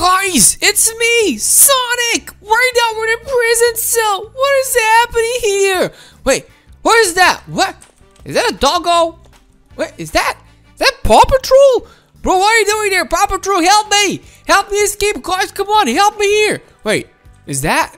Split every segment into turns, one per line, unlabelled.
Guys, it's me, Sonic! Right now we're in a prison cell! What is happening here? Wait, what is that? What? Is that a doggo? What is that? Is that Paw Patrol? Bro, what are you doing there? Paw Patrol, help me! Help me escape, guys, come on, help me here! Wait, is that...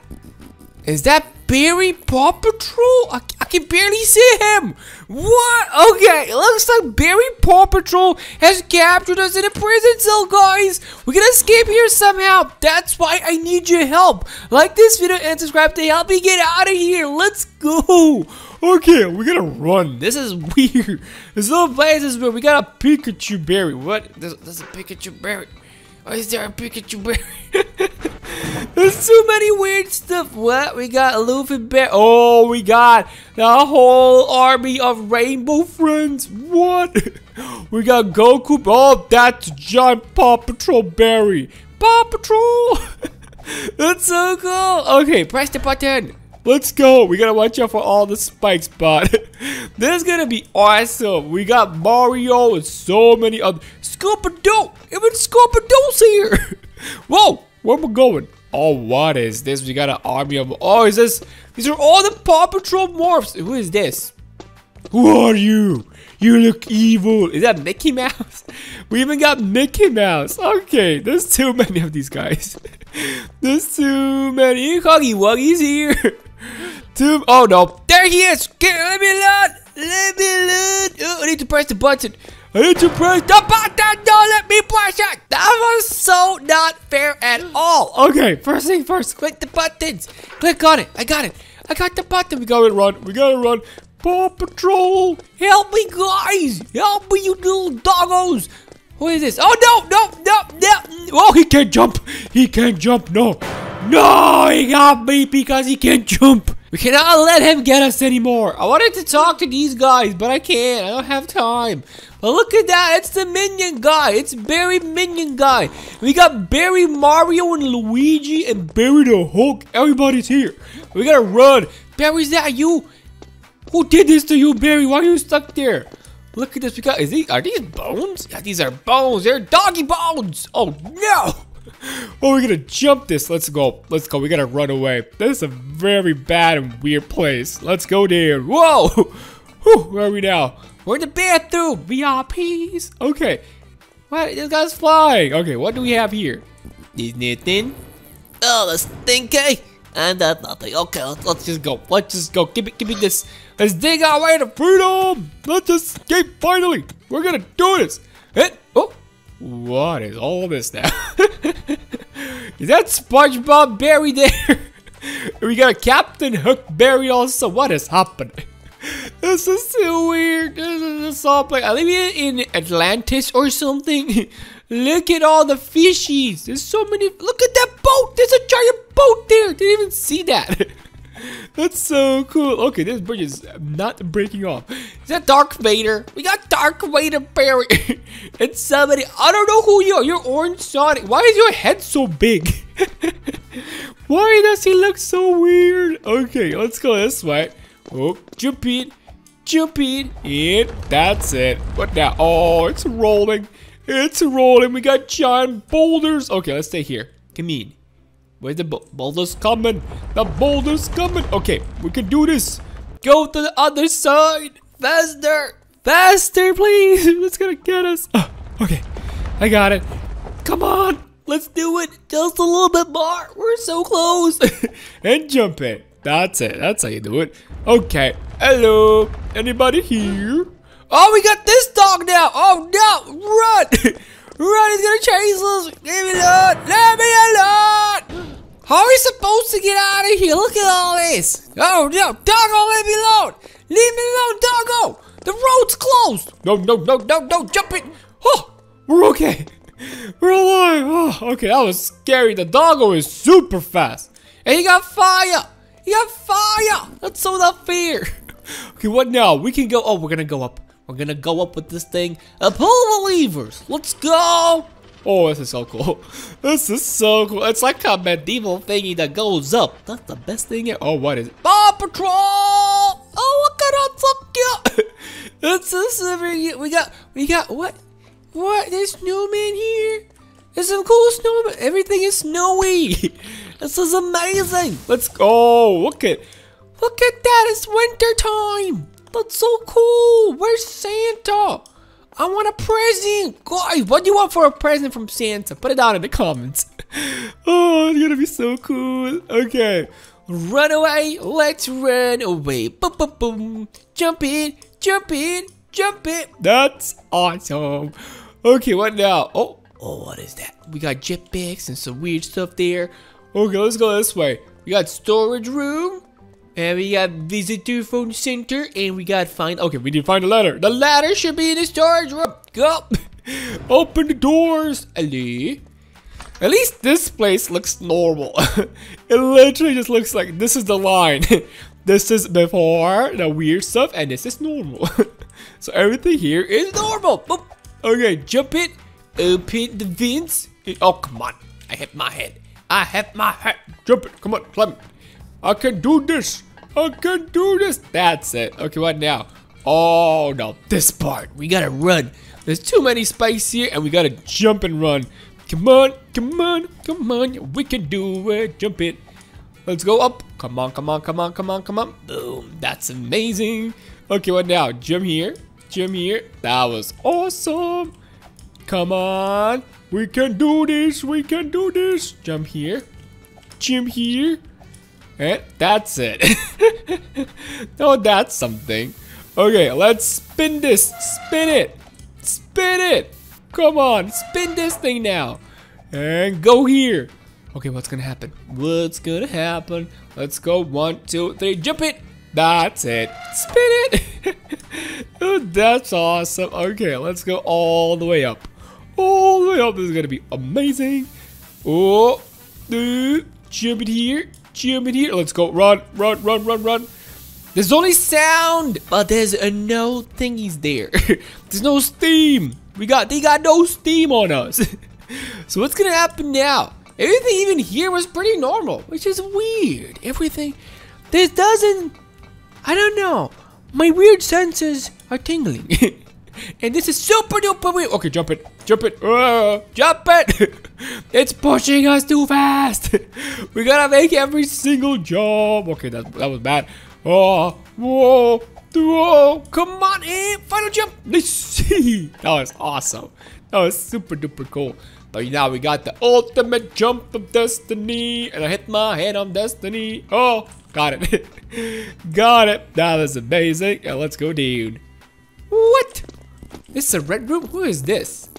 Is that Barry Paw Patrol? I, I can barely see him! What? Okay, it looks like Barry Paw Patrol has captured us in a prison cell, guys! We can escape here somehow! That's why I need your help! Like this video and subscribe to help me get out of here! Let's go! Okay, we gotta run. This is weird. There's little places where we got a Pikachu Barry. What? There's, there's a Pikachu Barry. Why is there a Pikachu Barry? There's too many weird stuff. What? We got a Luffy Bear. Oh, we got the whole army of Rainbow Friends. What? We got Goku. Oh, that's giant Paw Patrol Barry. Paw Patrol. that's so cool. Okay, press the button. Let's go. We gotta watch out for all the spikes, but this is gonna be awesome. We got Mario and so many other. Scorpadoo! Even Scorpadoo's here! Whoa! Where am I going? Oh, what is this? We got an army of. Oh, is this? These are all the Paw Patrol morphs. Who is this? Who are you? You look evil. Is that Mickey Mouse? We even got Mickey Mouse. Okay, there's too many of these guys. there's too many. Huggy Wuggy's here. Too. Oh no, there he is. Get, let me alone. Let me alone. I need to press the button. I need to press the button. Don't let me press it. That was so not fair at all. Okay, first thing first, click the buttons. Click on it. I got it. I got the button. We gotta run. We gotta run. Paw Patrol! Help me, guys! Help me, you little doggos! Who is this? Oh, no, no, no, no! Oh, he can't jump! He can't jump, no! No, he got me because he can't jump! We cannot let him get us anymore. I wanted to talk to these guys, but I can't. I don't have time. But look at that. It's the Minion guy. It's Barry Minion guy. We got Barry Mario and Luigi and Barry the Hulk. Everybody's here. We gotta run. Barry, is that you? Who did this to you, Barry? Why are you stuck there? Look at this. We got. Is these are these bones? Yeah, these are bones. They're doggy bones. Oh no! Oh, we're gonna jump this. Let's go. Let's go. We gotta run away. This is a very bad and weird place. Let's go there. Whoa! Whew, where are we now? We're in the bathroom. VIPs. Okay. What? This guy's flying. Okay, what do we have here? Nothing. Oh, the stinky. And that's nothing. Okay, let's, let's just go. Let's just go. Give me, give me this. Let's dig our way to freedom. Let's escape finally. We're gonna do this. It, oh, what is all this now? is that SpongeBob buried there? we got a Captain Hook buried also. What is happening? This is so weird. This is so like I live in Atlantis or something. Look at all the fishies. There's so many. Look at that boat. There's a giant boat there. Didn't even see that. That's so cool. Okay, this bridge is not breaking off. Is that Dark Vader? We got Dark Vader Barry. and somebody, I don't know who you are. You're Orange Sonic. Why is your head so big? Why does he look so weird? Okay, let's go this way. Oh, jump in. And that's it. What now? Oh, it's rolling. It's rolling. We got giant boulders. Okay, let's stay here. Come in. Where's the boulders coming? The boulders coming. Okay, we can do this. Go to the other side. Faster. Faster, please. It's gonna get us. Oh, okay, I got it. Come on. Let's do it. Just a little bit more. We're so close. and jump in. That's it. That's how you do it. Okay. Hello. Anybody here? Oh, we got this dog now. Oh, no. Run. Going to chase us. Leave me alone. Leave me alone. How are we supposed to get out of here? Look at all this. Oh, no. Doggo, leave me alone. Leave me alone, Doggo. The road's closed. No, no, no, no, no. Jump it. Oh, we're okay. We're alive. Oh, okay, that was scary. The doggo is super fast. And he got fire. He got fire. That's so not fair. Okay, what now? We can go. Oh, we're gonna go up. We're gonna go up with this thing. And pull the levers. Let's go. Oh, this is so cool. This is so cool. It's like a medieval thingy that goes up. That's the best thing ever. Oh, what is it? Paw Patrol! Oh, look at that so cute. That's so. We got, we got, what? What? There's snowman here? There's some cool snow. Everything is snowy. this is amazing. Let's go. Look at, look at that. It's winter time. That's so cool. Where's Santa? I want a present. Guys, what do you want for a present from Santa? Put it down in the comments. oh, it's gonna be so cool. Okay. Run away. Let's run away. Boom, boom, boom. Jump in. Jump in. Jump in. That's awesome. Okay, what now? Oh, oh, what is that? We got jetpacks and some weird stuff there. Okay, let's go this way. We got storage room. And we got visitor phone center. And we got find. Okay, we need to find a ladder. The ladder should be in the storage room. Go. Open the doors. At least this place looks normal. it literally just looks like this is the line. this is before the weird stuff and this is normal. so everything here is normal. Okay, jump it. Open the vents. Oh, come on. I hit my head. I hit my head. Jump it. Come on, climb it. I can do this. I can do this. That's it. Okay, what now? Oh, no. This part. We gotta run. There's too many spikes here, and we gotta jump and run. Come on, come on, come on. We can do it. Jump it. Let's go up. Come on, come on, come on, come on, come on. Boom. That's amazing. Okay, what now? Jump here. Jump here. That was awesome. Come on. We can do this. We can do this. Jump here. Jump here. And that's it. oh, that's something. Okay, let's spin this. Spin it. Spin it. Come on. Spin this thing now. And go here. Okay, what's gonna happen? What's gonna happen? Let's go. One, two, three. Jump it. That's it. Spin it. oh, that's awesome. Okay, let's go all the way up. All the way up. This is gonna be amazing. Oh, uh, jump it here. Jump in here. Let's go. Run, run, run, run, run. There's only sound, but there's no thingies there. there's no steam. We got, they got no steam on us. so what's gonna happen now? Everything even here was pretty normal, which is weird. Everything, this doesn't, I don't know. My weird senses are tingling. and this is super duper weird. Okay, jump it, jump it, uh, jump it. it's pushing us too fast. we gotta make every single jump. Okay, that, that was bad. Oh, whoa, whoa, come on in, final jump. Let's see. That was awesome. That was super duper cool. But now we got the ultimate jump of destiny. And I hit my head on destiny. Oh, got it. got it. That was amazing. And let's go down. What? This is a red room? Who is this?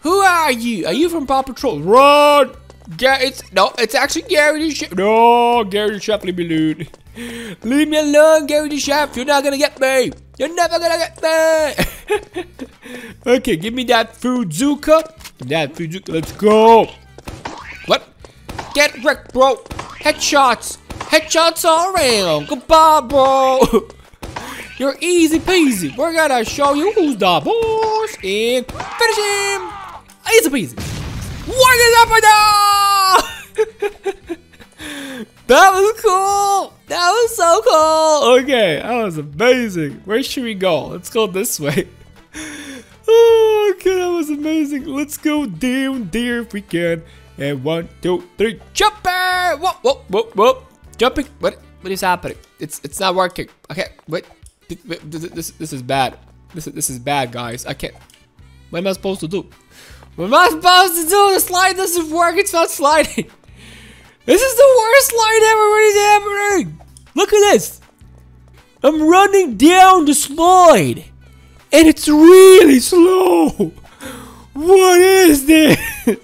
Who are you? Are you from Paw Patrol? Run! Ga it's no, it's actually Gary the Chef. No, Gary the Chef, leave me alone. Leave me alone, Gary the Chef. You're not gonna get me. You're never gonna get me. okay, give me that food, Zuka. That food, let's go. What? Get wrecked, bro. Headshots. Headshots all around. Goodbye, bro. You're easy peasy. We're gonna show you who's the boss and finish him. Easy peasy. What is happening? that was cool. That was so cool. Okay, that was amazing. Where should we go? Let's go this way. Oh, okay, that was amazing. Let's go down there if we can. And one, two, three, jump it! Whoa, whoa, whoa, whoa. Jumping. What? What is happening? It's it's not working. Okay, wait. This this, this is bad. This is this is bad, guys. I can't. What am I supposed to do? What am I supposed to do? The slide doesn't work. It's not sliding. This is the worst slide ever. What is happening? Look at this. I'm running down the slide. And it's really slow. What is this? they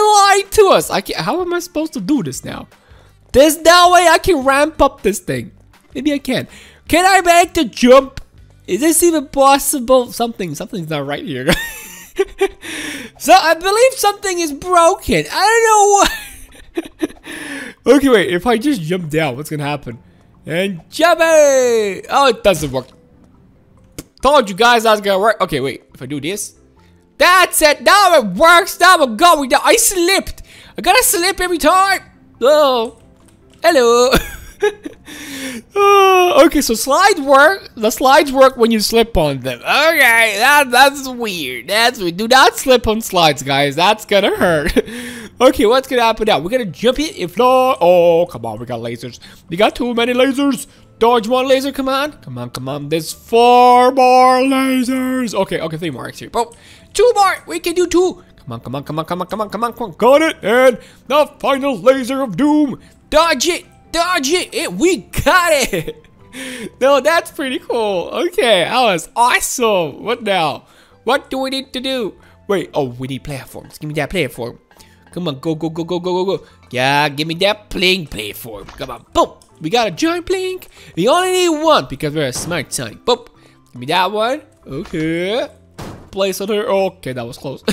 lied to us. I can't, how am I supposed to do this now? There's no way I can ramp up this thing. Maybe I can. Can I make the jump? Is this even possible? Something, something's not right here. so I believe something is broken. I don't know what. okay, wait. If I just jump down, what's gonna happen? And jumping! Oh, it doesn't work. Told you guys that's gonna work. Okay, wait. If I do this, that's it. Now it works. Now I'm going down. I slipped. I gotta slip every time. Oh, hello. Okay, so slides work. The slides work when you slip on them. Okay, that that's weird. That's weird. Do not slip on slides, guys. That's gonna hurt. okay, what's gonna happen now? We're gonna jump it. If not, oh, come on, we got lasers. We got too many lasers. Dodge one laser, come on. Come on, come on. There's four more lasers. Okay, okay, three more actually. Oh, two more. We can do two. Come on, come on, come on, come on, come on, come on. Got it. And the final laser of doom. Dodge it. Dodge it. We got it. No, that's pretty cool. Okay, that was awesome. What now? What do we need to do? Wait, oh, we need platforms. Give me that platform. Come on, go, go, go, go, go, go, go. Yeah, give me that plane platform. Come on, boom. We got a giant plank. We only need one because we're a smart son. Boop. Give me that one. Okay. Place it here. Okay, that was close.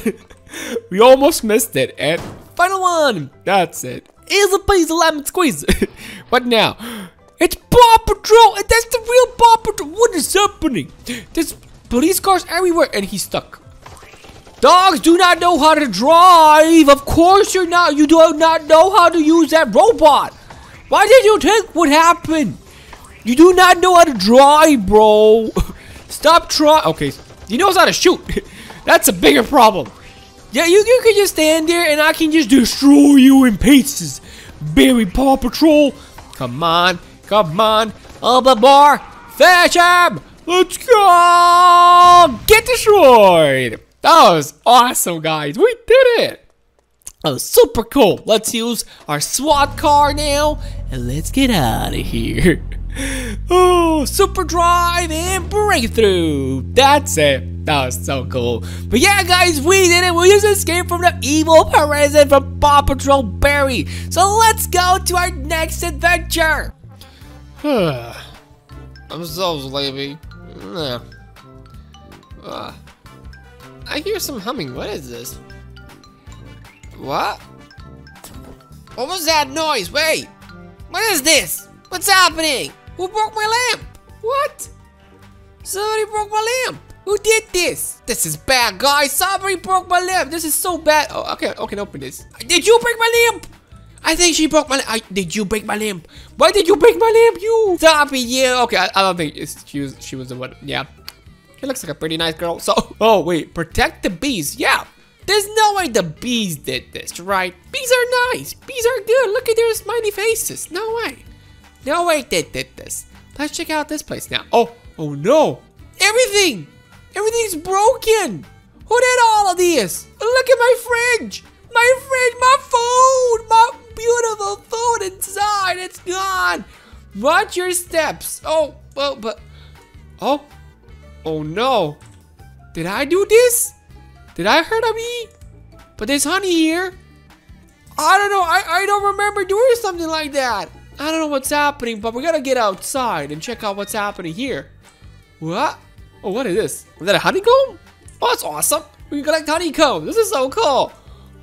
we almost missed it. And final one. That's it. Easy peasy lemon squeeze. what now? It's Paw Patrol, and that's the real Paw Patrol. What is happening? There's police cars everywhere, and he's stuck. Dogs do not know how to drive. Of course you're not. You do not know how to use that robot. Why did you take what happened? You do not know how to drive, bro. Stop trying. Okay, he knows how to shoot. That's a bigger problem. Yeah, you, you can just stand there and I can just destroy you in pieces. Barry Paw Patrol. Come on. Come on. Up the bar. Fetch him. Let's go. Get destroyed. That was awesome, guys. We did it. Oh, super cool. Let's use our SWAT car now, and let's get out of here. Oh, super drive and breakthrough. That's it. That was so cool. But yeah, guys, we did it. We just escaped from the evil prison from Paw Patrol Barry. So let's go to our next adventure. I'm so sleepy. Uh, I hear some humming. What is this? What? What was that noise? Wait! What is this? What's happening? Who broke my lamp? What? Somebody broke my lamp. Who did this? This is bad, guys. Somebody broke my lamp. This is so bad. Oh, okay, okay, open this. Did you break my lamp? I think she broke my lamp. I, did you break my lamp? Why did you break my lamp, you? Stop it, yeah. Okay, I, I don't think she was, she was the one. Yeah. She looks like a pretty nice girl. So, oh, wait. Protect the bees. Yeah. There's no way the bees did this, right? Bees are nice. Bees are good. Look at their smiley faces. No way. No way they did this. Let's check out this place now. Oh, oh no. Everything. Everything's broken. Who did all of this? Look at my fridge. My fridge, my food, my beautiful food inside. It's gone. Watch your steps. Oh, well, but, oh, oh no. Did I do this? Did I hurt a bee? But there's honey here. I don't know. I, I don't remember doing something like that. I don't know what's happening, but we gotta get outside and check out what's happening here. What? Oh, what is this? Is that a honeycomb? Oh, that's awesome. We can collect honeycomb. This is so cool.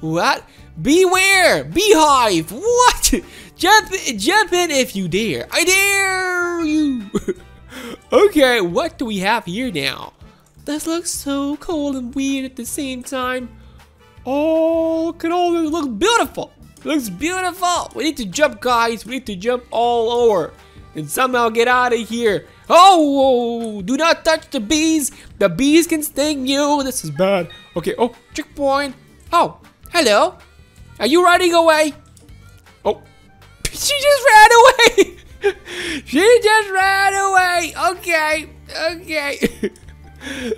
What? Beware! Beehive! What? Jump, jump in if you dare. I dare you! okay, what do we have here now? This looks so cool and weird at the same time. Oh, look at all this. It looks beautiful. It looks beautiful. We need to jump, guys. We need to jump all over and somehow get out of here. Oh, do not touch the bees. The bees can sting you. This is bad. Okay, oh, checkpoint. Oh, hello. Are you running away? Oh, she just ran away. she just ran away. Okay, okay.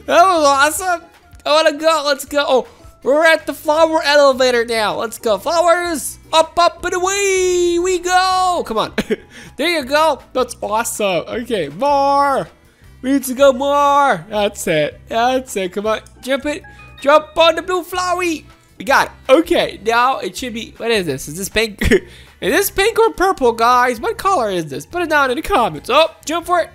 that was awesome. I wanna go. Let's go. Oh, we're at the flower elevator now. Let's go. Flowers! Up, up, and away we go. Come on. there you go. That's awesome. Okay, more. We need to go more. That's it. That's it. Come on. Jump it. Jump on the blue flowery. We got it. Okay, now it should be, what is this? Is this pink? is this pink or purple, guys? What color is this? Put it down in the comments. Oh, jump for it.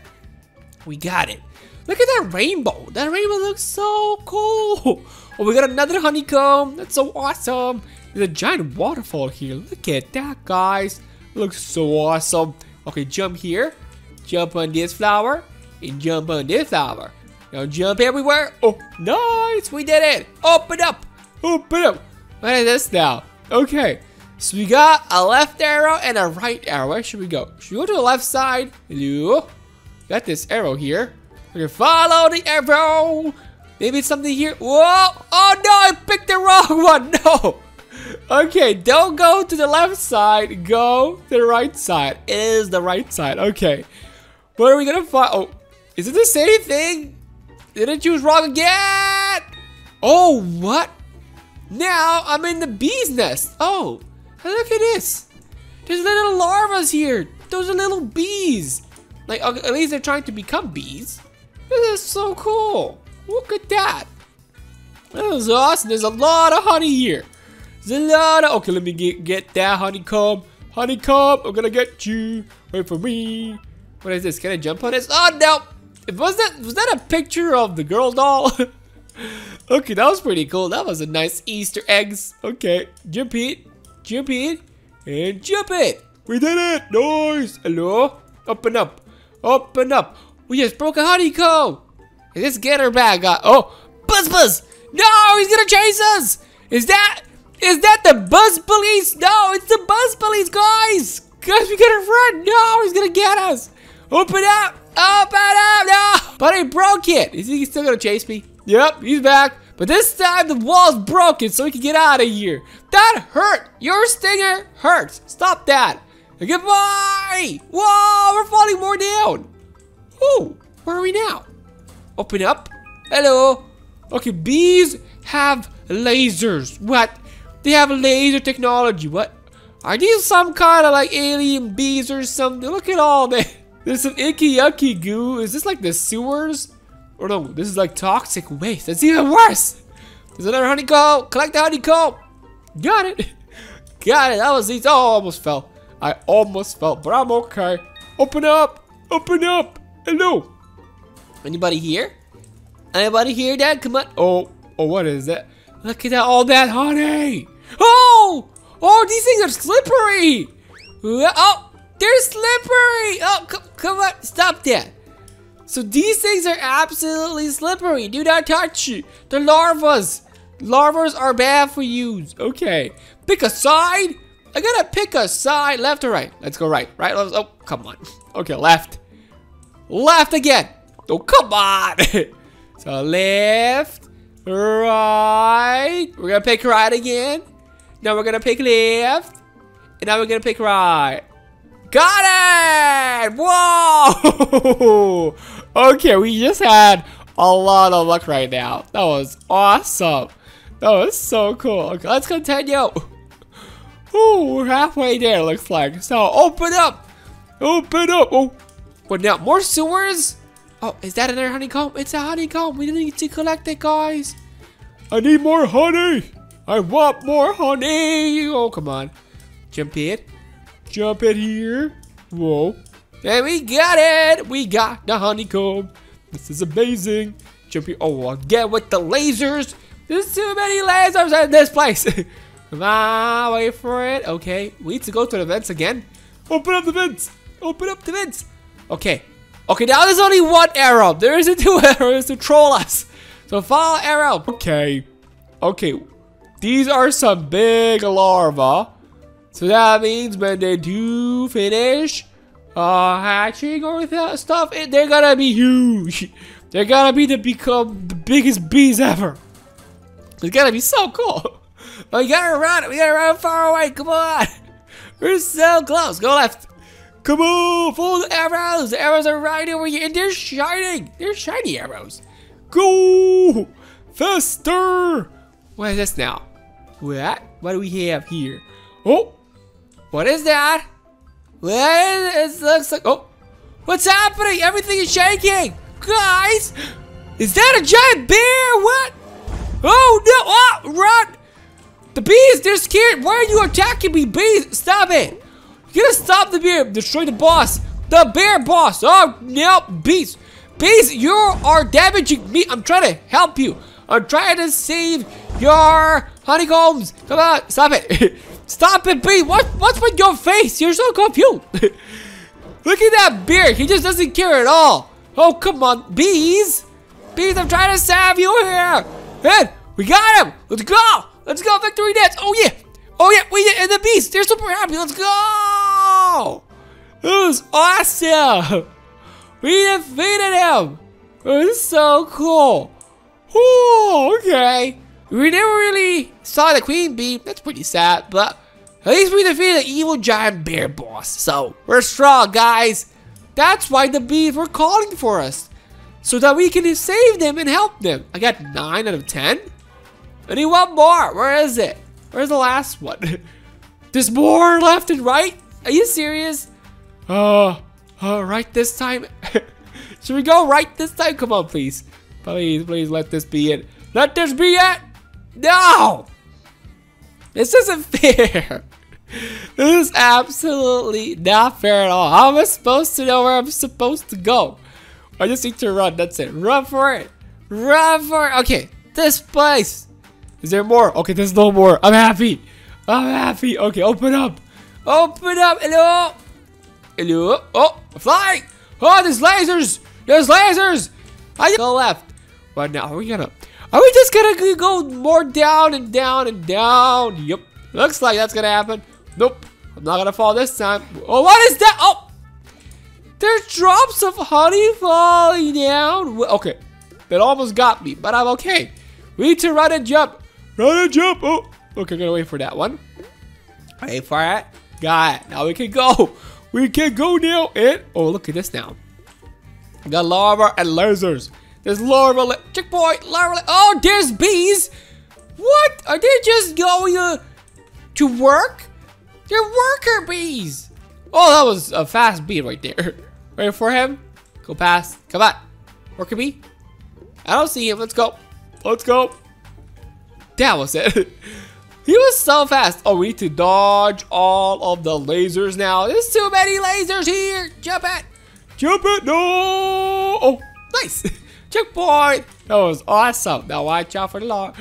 We got it. Look at that rainbow. That rainbow looks so cool. Oh, we got another honeycomb. That's so awesome. There's a giant waterfall here. Look at that, guys. Looks so awesome. Okay, jump here. Jump on this flower. And jump on this flower. Now jump everywhere. Oh, nice. We did it. Open up. Open up. What is this now? Okay. So we got a left arrow and a right arrow. Where should we go? Should we go to the left side? Hello? Got this arrow here. Gonna follow the arrow. Maybe it's something here. Whoa! Oh no, I picked the wrong one. No. Okay, don't go to the left side. Go to the right side. It is the right side. Okay. What are we gonna find? Oh, is it the same thing? Did I choose wrong again? Oh, what? Now I'm in the bee's nest. Oh, look at this. There's little larvas here. Those are little bees. Like, at least they're trying to become bees. This is so cool. Look at that. That was awesome. There's a lot of honey here. There's a lot of... Okay, let me get, get that honeycomb. Honeycomb, I'm gonna get you. Wait for me. What is this? Can I jump on this? Oh, no. Was that, was that a picture of the girl doll? okay, that was pretty cool. That was a nice Easter eggs. Okay, jump it, jump it, and jump it. We did it. Nice. Hello? Open up. Open up. Oh, we just broke a honeycomb. Is this getter bag got? Oh, Buzz Buzz! No, he's gonna chase us. Is that? Is that the Buzz Police? No, it's the Buzz Police, guys. Guys, we gotta run. No, he's gonna get us. Open up. Open up. No. But I broke it. Is he still gonna chase me? Yep, he's back. But this time the wall's broken so we can get out of here. That hurt. Your stinger hurts. Stop that. Goodbye. Whoa, we're falling more down. Oh, where are we now? Open up. Hello. Okay, bees have lasers. What? They have laser technology. What? Are these some kind of like alien bees or something? Look at all that. There's some icky yucky goo. Is this like the sewers? Or no, this is like toxic waste. That's even worse. There's another honeycomb. Collect the honeycomb. Got it. Got it. That was easy. Oh, I almost fell. I almost fell, but I'm okay. Open up. Open up. Hello. Anybody here? Anybody here, Dad? Come on. Oh, oh, what is that? Look at that, all that honey. Oh, oh, these things are slippery. Oh, they're slippery. Oh, come, come on, stop that. So these things are absolutely slippery. Do not touch it. The larvas. Larvas are bad for you. Okay. Pick a side. I gotta pick a side. Left or right? Let's go right. Right? Oh, come on. Okay, left. Left again. Oh, come on. so left, right. We're gonna pick right again. Now we're gonna pick left. And now we're gonna pick right. Got it! Whoa! okay, we just had a lot of luck right now. That was awesome. That was so cool. Okay, let's continue. Ooh, we're halfway there, looks like. So, open up! Open up! Oh, what now? More sewers? Oh, is that another honeycomb? It's a honeycomb. We need to collect it, guys. I need more honey. I want more honey. Oh, come on. Jump it. Jump it here. Whoa. And we got it. We got the honeycomb. This is amazing. Jump here. Oh, again with the lasers. There's too many lasers in this place. Come on, wait for it. Okay, we need to go to the vents again. Open up the vents. Open up the vents. Okay. Okay, now there's only one arrow. There isn't two arrows to troll us. So follow arrow. Okay. Okay. These are some big larvae. So that means when they do finish uh, hatching or that stuff, they're gonna be huge. They're gonna be the become the biggest bees ever. It's gonna be so cool. We gotta run. We gotta run far away. Come on. We're so close. Go left. Come on, the arrows. The arrows are right over here, and they're shining. They're shiny arrows. Go faster. What is this now? What? What do we have here? Oh, what is that? What? It looks like. Oh, what's happening? Everything is shaking, guys. Is that a giant bear? What? Oh no! Oh, run! The bees, they're scared. Why are you attacking me, bees? Stop it! You gotta stop the bear. Destroy the boss. The bear boss. Oh, no, bees. Bees, you are damaging me. I'm trying to help you. I'm trying to save your honeycombs. Come on, stop it. stop it, bee. What, what's with your face? You're so confused. Look at that bear. He just doesn't care at all. Oh, come on, bees. Bees, I'm trying to save you here. And we got him. Let's go. Let's go, victory dance. Oh, yeah. Oh yeah, we and the bees, they're super happy. Let's go! Was awesome. We defeated him. It so cool. Oh, okay. We never really saw the queen bee. That's pretty sad, but at least we defeated the evil giant bear boss. So we're strong, guys. That's why the bees were calling for us. So that we can save them and help them. I got 9 out of 10. I need one more. Where is it? Where's the last one? There's more left and right? Are you serious? Uh, uh, right this time? Should we go right this time? Come on, please. Please, please let this be it. Let this be it! No! This isn't fair. This is absolutely not fair at all. How am I supposed to know where I'm supposed to go? I just need to run, that's it. Run for it. Run for it. Okay, this place. Is there more? Okay, there's no more. I'm happy. I'm happy. Okay, open up. Open up. Hello. Hello. Oh, flying. Oh, there's lasers. There's lasers. I go left. But now, are we gonna... Are we just gonna go more down and down and down? Yep. Looks like that's gonna happen. Nope. I'm not gonna fall this time. Oh, what is that? Oh! There's drops of honey falling down. Okay. That almost got me, but I'm okay. We need to run and jump. Run and jump. Oh. Okay, gonna wait for that one. Wait for it. Got it. Now we can go. We can go now. And, oh, look at this now. We got lava and lasers. There's lava, checkpoint, lava, oh, there's bees. What? Are they just going uh, to work? They're worker bees. Oh, that was a fast bee right there. Wait for him. Go past. Come on. Worker bee. I don't see him. Let's go. Let's go. That was it. he was so fast. Oh, we need to dodge all of the lasers now. There's too many lasers here. Jump it. Jump it. No. Oh, nice. Checkpoint. That was awesome. Now watch out for the law.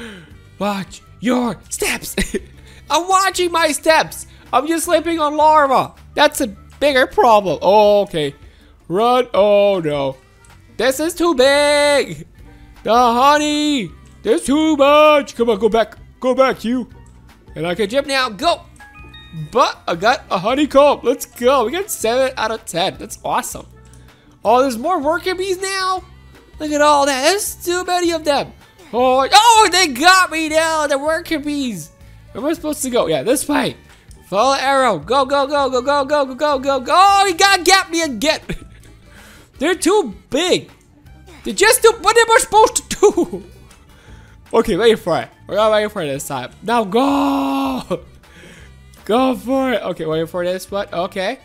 Watch your steps. I'm watching my steps. I'm just slipping on lava. That's a bigger problem. Oh, okay. Run. Oh, no. This is too big. The honey. There's too much. Come on, go back. Go back, you. And I can jump now. Go. But I got a honeycomb. Let's go. We got 7 out of 10. That's awesome. Oh, there's more worker bees now? Look at all that. There's too many of them. Oh, oh, they got me now. The worker bees. Where am I supposed to go? Yeah, this way. Follow arrow. Go, go, go, go, go, go, go, go, go, go. Oh, he got got me again. They're too big. They just do what am I supposed to do? Okay, wait for it. We're gonna wait for it this time. Now go. Go for it. Okay, wait for this one. Okay.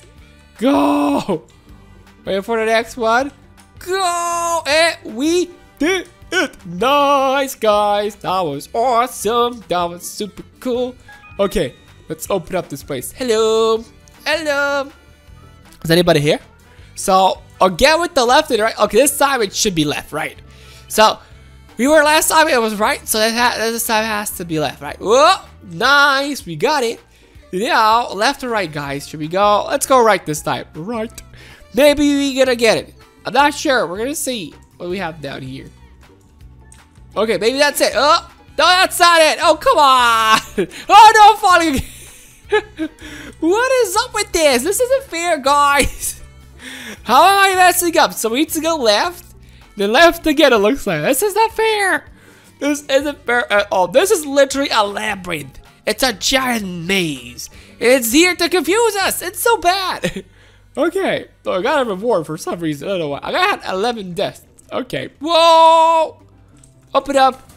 Go. Wait for the next one. Go. And we did it. Nice, guys. That was awesome. That was super cool. Okay, let's open up this place. Hello. Hello. Is anybody here? So, again with the left and right. Okay, this time it should be left, right? So, we were last time it was right, so this time has to be left, right? Whoa, nice, we got it. Now, left or right, guys? Should we go? Let's go right this time. Right. Maybe we gonna get it. I'm not sure. We're gonna see what we have down here. Okay, maybe that's it. Oh, no, that's not it. Oh, come on. Oh, no, I'm falling what is up with this? This isn't fair, guys. How am I messing up? So we need to go left, then left again, it looks like. This is not fair. This isn't fair at all. This is literally a labyrinth. It's a giant maze. It's here to confuse us. It's so bad. okay. So I got a reward for some reason. I don't know why. I got 11 deaths. Okay. Whoa. Open up.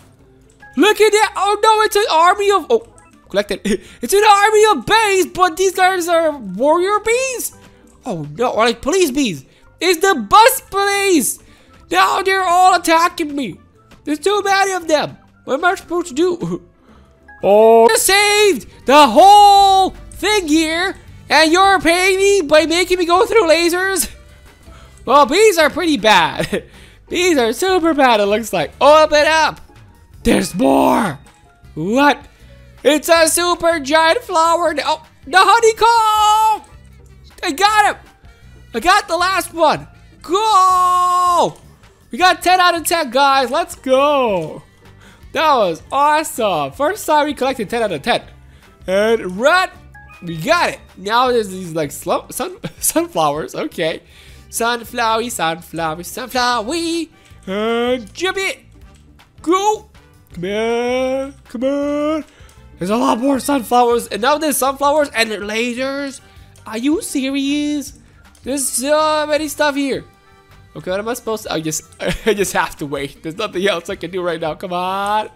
Look at that. Oh, no. It's an army of... Oh, collected. It's an army of bees, but these guys are warrior bees. Oh, no. Or like police bees. It's the Buzz Police. Now they're all attacking me. There's too many of them. What am I supposed to do? Oh, I saved the whole thing here, and you're paying me by making me go through lasers? Well, bees are pretty bad. Bees are super bad, it looks like. Open up. There's more. What? It's a super giant flower. Oh, the honeycomb. I got him. I got the last one. Go. We got 10 out of 10, guys. Let's go. That was awesome. First time we collected 10 out of 10. And run. We got it. Now there's these like sun sunflowers. Okay. Sunflower, sunflower, sunflower. And it. Go. Come on. Come on. There's a lot more sunflowers. And now there's sunflowers and lasers. Are you serious? There's so many stuff here. Okay, what am I supposed to? I just, I just have to wait. There's nothing else I can do right now. Come on.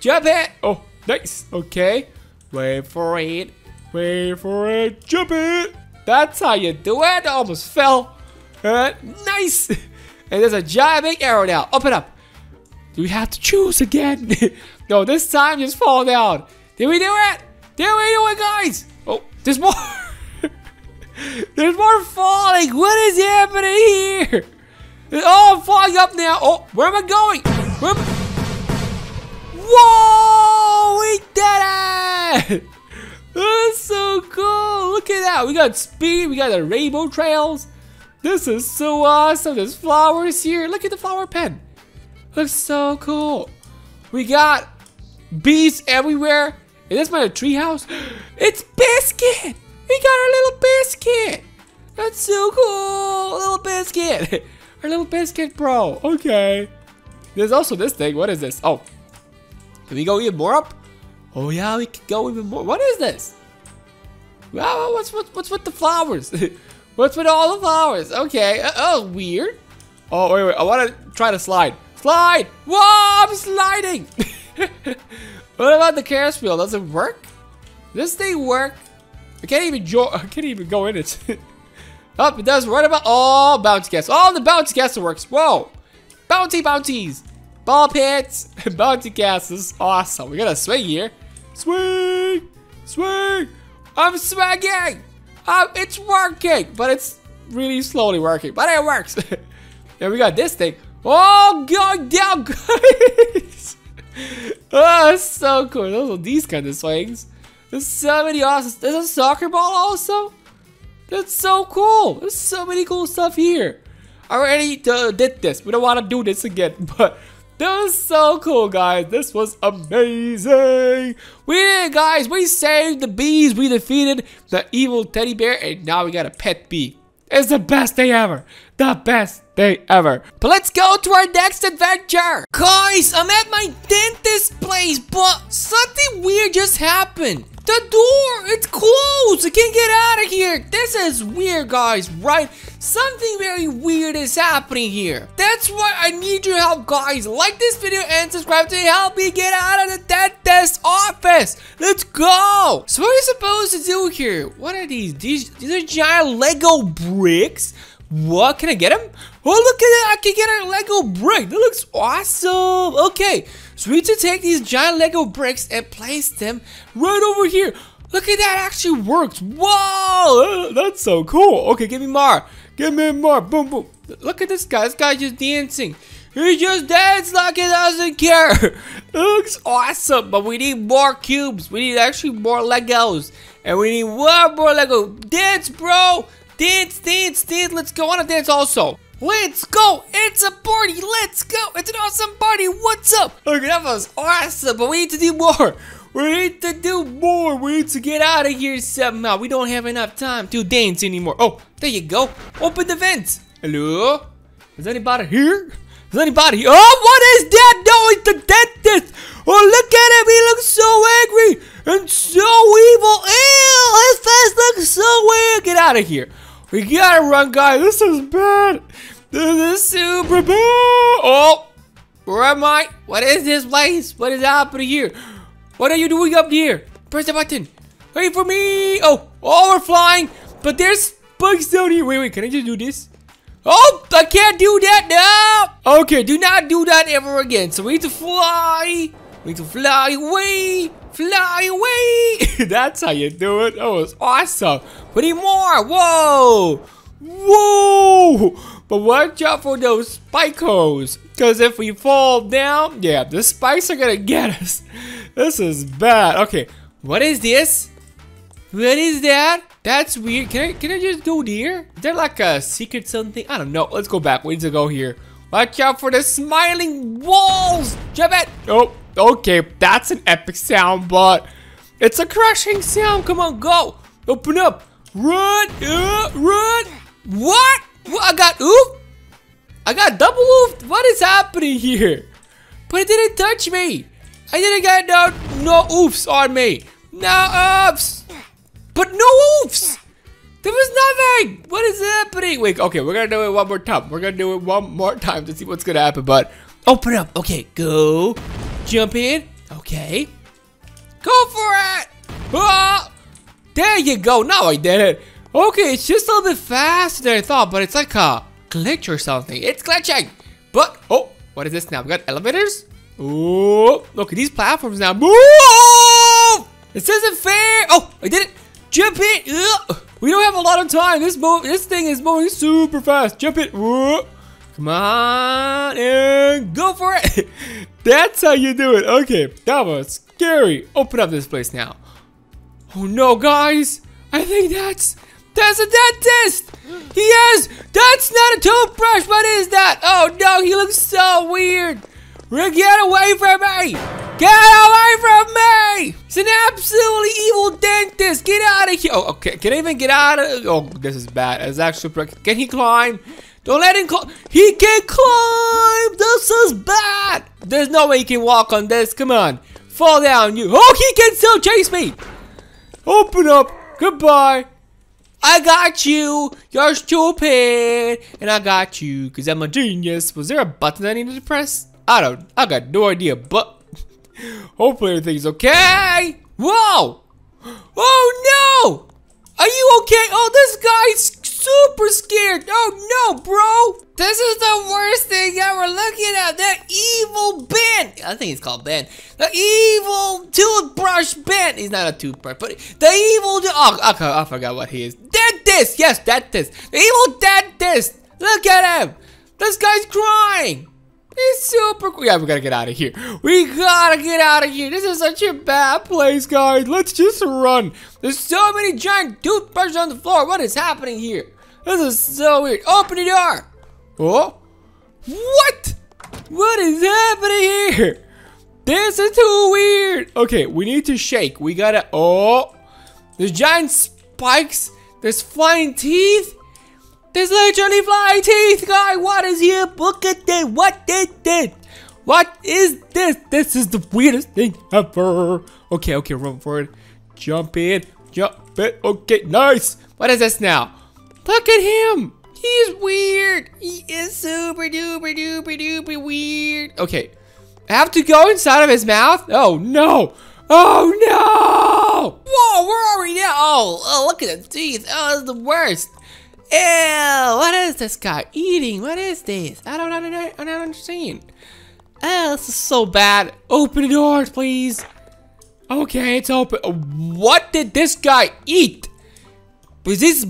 Jump it. Oh, nice. Okay. Wait for it. Wait for it. Jump it. That's how you do it. I almost fell. Uh, nice. And there's a giant big arrow now. Open up. Do we have to choose again? no, this time just fall down. Did we do it? Did we do it, guys? Oh, there's more. There's more falling. What is happening here? Oh, I'm falling up now. Oh, where am I going? Where am I? Whoa, we did it! That's so cool. Look at that. We got speed. We got the rainbow trails. This is so awesome. There's flowers here. Look at the flower pen. Looks so cool. We got bees everywhere. Is this my treehouse? It's Biscuit. We got our little Biscuit. That's so cool. Little Biscuit. Our little Biscuit bro. Okay. There's also this thing. What is this? Oh. Can we go even more up? Oh yeah, we can go even more. What is this? Wow, what's what's what's with the flowers? what's with all the flowers? Okay. Uh, oh, weird. Oh wait, wait. I want to try to slide. Slide! Whoa, I'm sliding! what about the wheel? Does it work? Does this thing work? I can't even jo I can't even go in it. oh, it does. What about all oh, bouncy castle? Oh, the bouncy castle works. Whoa! Bouncy bounties! Ball pits! bouncy castles. Awesome. We got a swing here. Swing! Swing! I'm swinging! Um, it's working! But it's really slowly working. But it works. and we got this thing. Oh, going down, guys! oh, so cool. Those are these kind of swings. There's so many awesome. There's a soccer ball also. That's so cool. There's so many cool stuff here. I already uh, did this. We don't want to do this again, but that was so cool, guys. This was amazing. We did it, guys. We saved the bees. We defeated the evil teddy bear, and now we got a pet bee. It's the best day ever. The best day ever. But let's go to our next adventure. Guys, I'm at my dentist place, but something weird just happened. The door, it's closed. I can't get out of here. This is weird, guys, right? Something very weird is happening here. That's why I need your help, guys. Like this video and subscribe to help me get out of the dead dentist office. Let's go. So what are you supposed to do here? What are these? These, these are giant Lego bricks. What? Can I get them? Oh, look at that. I can get a Lego brick. That looks awesome. Okay. So we need to take these giant Lego bricks and place them right over here. Look at that, actually worked. Whoa, that's so cool. Okay, give me more. Give me more. Boom, boom. Look at this guy. This guy just dancing. He just danced like he doesn't care. it looks awesome, but we need more cubes. We need actually more Legos. And we need one more Lego. Dance, bro. Dance, dance, dance. Let's go on a dance also. Let's go! It's a party! Let's go! It's an awesome party! What's up? Okay, that was awesome, but we need to do more! We need to do more! We need to get out of here somehow! We don't have enough time to dance anymore! Oh, there you go! Open the vents! Hello? Is anybody here? Is anybody here? Oh, what is that? No, it's the dentist! Oh, look at him! He looks so angry and so evil! Ew! His face looks so weird! Get out of here! We gotta run, guys. This is bad. This is super bad. Oh, where am I? What is this place? What is happening here? What are you doing up here? Press the button. Wait for me. Oh, oh, we're flying. But there's bugs down here. Wait, wait. Can I just do this? Oh, I can't do that now. Okay, do not do that ever again. So we need to fly. We need to fly away. Fly away! That's how you do it. That was awesome. We need more. Whoa! Whoa! But watch out for those spikes. Because if we fall down, yeah, the spikes are gonna get us. This is bad. Okay, what is this? What is that? That's weird. Can I can I just go here? Is there like a secret something? I don't know. Let's go back. We need to go here. Watch out for the smiling walls! Jump it! Oh, okay, that's an epic sound, but It's a crashing sound. Come on, go. Open up. Run. Uh, run. What? What? I got oof. I got double oofed. What is happening here? But it didn't touch me. I didn't get no, no oofs on me. No oofs. But no oofs. There was nothing. What is happening? Wait, okay, we're gonna do it one more time. We're gonna do it one more time to see what's gonna happen. But open up. Okay, go. Jump in. Okay. Go for it. Ah, there you go. Now I did it. Okay, it's just a little bit faster than I thought, but it's like a glitch or something. It's glitching. But, oh, what is this now? We got elevators? Oh, look at these platforms now. Move! This isn't fair. Oh, I did it. Jump it. Ugh. We don't have a lot of time. This move, this thing is moving super fast. Jump it. Ugh. Come on and go for it. That's how you do it. Okay, that was scary. Open up this place now. Oh no, guys. I think that's that's a dentist. He is. That's not a toothbrush. What is that? Oh no, he looks so weird. Rick, get away from me! Get away from me! It's an absolutely evil dentist! Get out of here! Oh, okay. Can I even get out of Oh, this is bad. It's actually Can he climb? Don't let him climb! He can climb! This is bad! There's no way he can walk on this. Come on. Fall down, you. Oh, he can still chase me! Open up! Goodbye! I got you! You're stupid! And I got you, because I'm a genius. Was there a button I needed to press? I don't, I got no idea, but hopefully everything's okay. Whoa! Oh no! Are you okay? Oh, this guy's super scared. Oh no, bro! This is the worst thing ever. Looking at that evil Ben. I think it's called Ben. The evil toothbrush Ben. He's not a toothbrush, but the evil. Oh, okay, I forgot what he is. Dentist. Yes, dentist. The evil dentist. Look at him. This guy's crying. It's super cool. Yeah, we gotta get out of here. We gotta get out of here. This is such a bad place, guys. Let's just run. There's so many giant toothbrushes on the floor. What is happening here? This is so weird. Open the door. Oh? What? What is happening here? This is too weird. Okay, we need to shake. We gotta. Oh. There's giant spikes. There's flying teeth. There's literally flying teeth, guy. What is here? Look at that. What is this? What is this? This is the weirdest thing ever. Okay, okay, run for it. Jump in. Jump in. Okay, nice. What is this now? Look at him. He's weird. He is super duper duper duper weird. Okay. I have to go inside of his mouth? Oh, no. Oh, no. Whoa, where are we now? Oh, oh look at the teeth. Oh, it's the worst. Ew, what is this guy eating? What is this? I don't, I don't, I don't understand. Oh, this is so bad. Open the doors, please. Okay, it's open. What did this guy eat? Was this,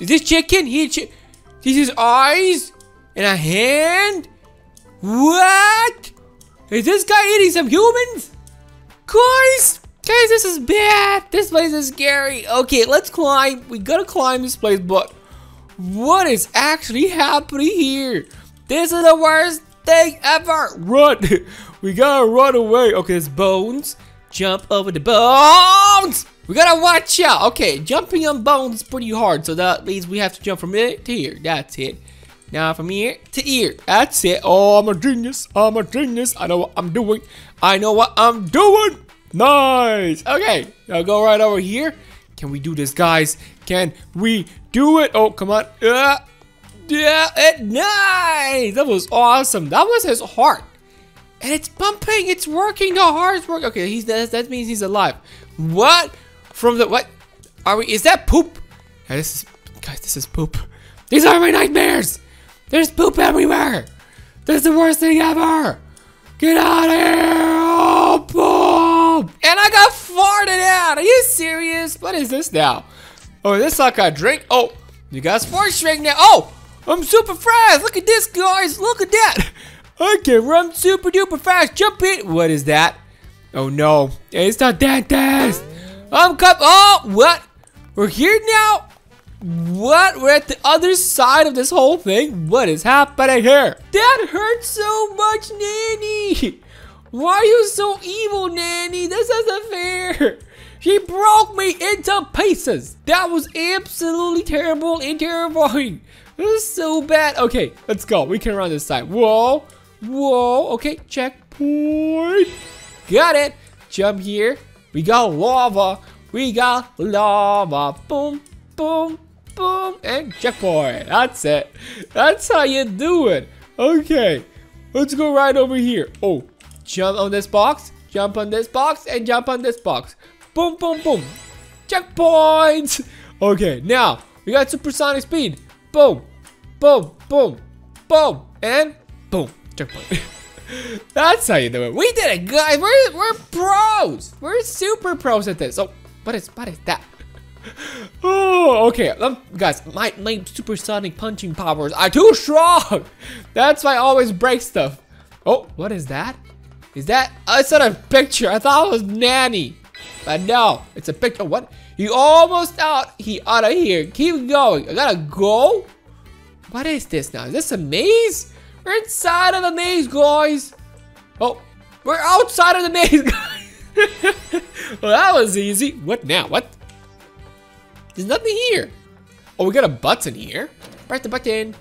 is this chicken? He chi This is eyes and a hand? What? Is this guy eating some humans? Guys, Guys, this is bad. This place is scary. Okay, let's climb. We gotta climb this place, but what is actually happening here? This is the worst thing ever. Run. we gotta run away. Okay, there's bones. Jump over the bones. We gotta watch out. Okay, jumping on bones is pretty hard, so that means we have to jump from here to here. That's it. Now from here to here. That's it. Oh, I'm a genius. I'm a genius. I know what I'm doing. I know what I'm doing. Nice. Okay, now go right over here. Can we do this, guys? Can we do it? Oh, come on. Uh, yeah, it, nice. That was awesome. That was his heart. And it's pumping. It's working. The heart's working. Okay, he's that, that means he's alive. What? From the what? Are we? Is that poop? Yeah, this is guys. This is poop. These are my nightmares. There's poop everywhere. This is the worst thing ever. Get out of here. Oh, poop. And I got farted out. Are you serious? What is this now? Oh, this like a drink? Oh, you got sports drink now. Oh, I'm super fast. Look at this, guys. Look at that. I can run super duper fast. Jump in. What is that? Oh, no. It's the dentist. Um, I'm coming. Oh, what? We're here now? What? We're at the other side of this whole thing? What is happening here? That hurts so much, Nanny. Why are you so evil, Nanny? This isn't fair. She broke me into pieces. That was absolutely terrible and terrifying. This is so bad. Okay, let's go. We can run this side. Whoa. Whoa. Okay, checkpoint. Got it. Jump here. We got lava. We got lava. Boom, boom, boom, and checkpoint. That's it. That's how you do it. Okay, let's go right over here. Oh, jump on this box, jump on this box, and jump on this box. Boom, boom, boom. Checkpoint. Okay, now we got supersonic speed. Boom, boom, boom, boom, and boom. Checkpoint. That's how you do it. We did it, guys. We're, we're pros. We're super pros at this. Oh, what is, what is that? Oh, okay. Um, guys, my, my supersonic punching powers are too strong. That's why I always break stuff. Oh, what is that? Is that? I saw a picture. I thought it was Nanny. But no, it's a picture. What? He almost out. He out of here. Keep going. I gotta go. What is this now? Is this a maze? We're inside of the maze, guys. Oh, we're outside of the maze, guys. well, that was easy. What now? What? There's nothing here. Oh, we got a button here. Press the button.